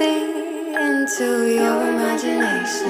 into your imagination.